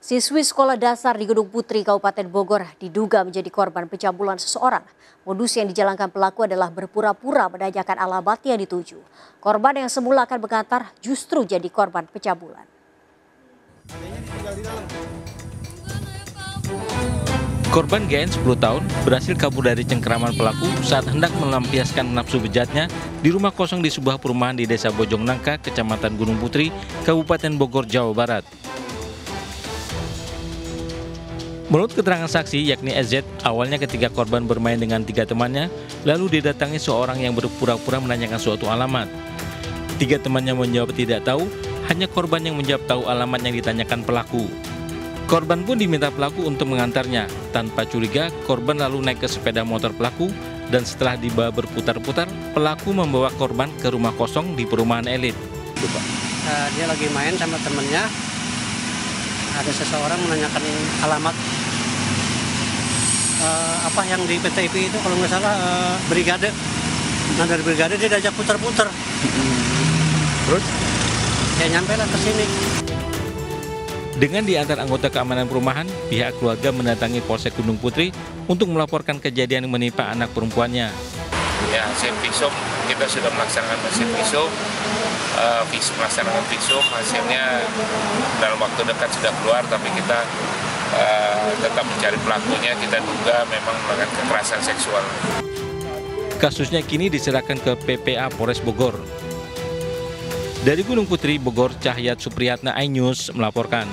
Siswi sekolah dasar di Gunung Putri, Kabupaten Bogor diduga menjadi korban pencabulan seseorang. Modus yang dijalankan pelaku adalah berpura-pura menanyakan alamat yang dituju. Korban yang semula akan mengantar justru jadi korban pencabulan. Korban GN 10 tahun berhasil kabur dari cengkeraman pelaku saat hendak melampiaskan nafsu bejatnya di rumah kosong di sebuah perumahan di Desa Bojong Nangka, Kecamatan Gunung Putri, Kabupaten Bogor, Jawa Barat. Menurut keterangan saksi, yakni SZ, awalnya ketika korban bermain dengan tiga temannya, lalu didatangi seorang yang berpura-pura menanyakan suatu alamat. Tiga temannya menjawab tidak tahu, hanya korban yang menjawab tahu alamat yang ditanyakan pelaku. Korban pun diminta pelaku untuk mengantarnya. Tanpa curiga, korban lalu naik ke sepeda motor pelaku dan setelah dibawa berputar-putar, pelaku membawa korban ke rumah kosong di perumahan elit. Uh, dia lagi main sama temennya, ada seseorang menanyakan alamat uh, apa yang di PTIP itu kalau nggak salah uh, brigade. Nah dari brigade dia diajak putar-putar. Terus? Ya nyampe lah ke sini. Dengan diantar anggota keamanan perumahan, pihak keluarga mendatangi Polsek Gunung Putri untuk melaporkan kejadian yang menimpa anak perempuannya. Ya, hasil visum kita sudah melaksanakan hasil visum, uh, vis, melaksanakan visum hasilnya dalam waktu dekat sudah keluar, tapi kita uh, tetap mencari pelakunya. Kita duga memang melakukan kekerasan seksual. Kasusnya kini diserahkan ke PPA Polres Bogor. Dari Gunung Putri, Bogor, Cahyat Supriyatna iNews melaporkan.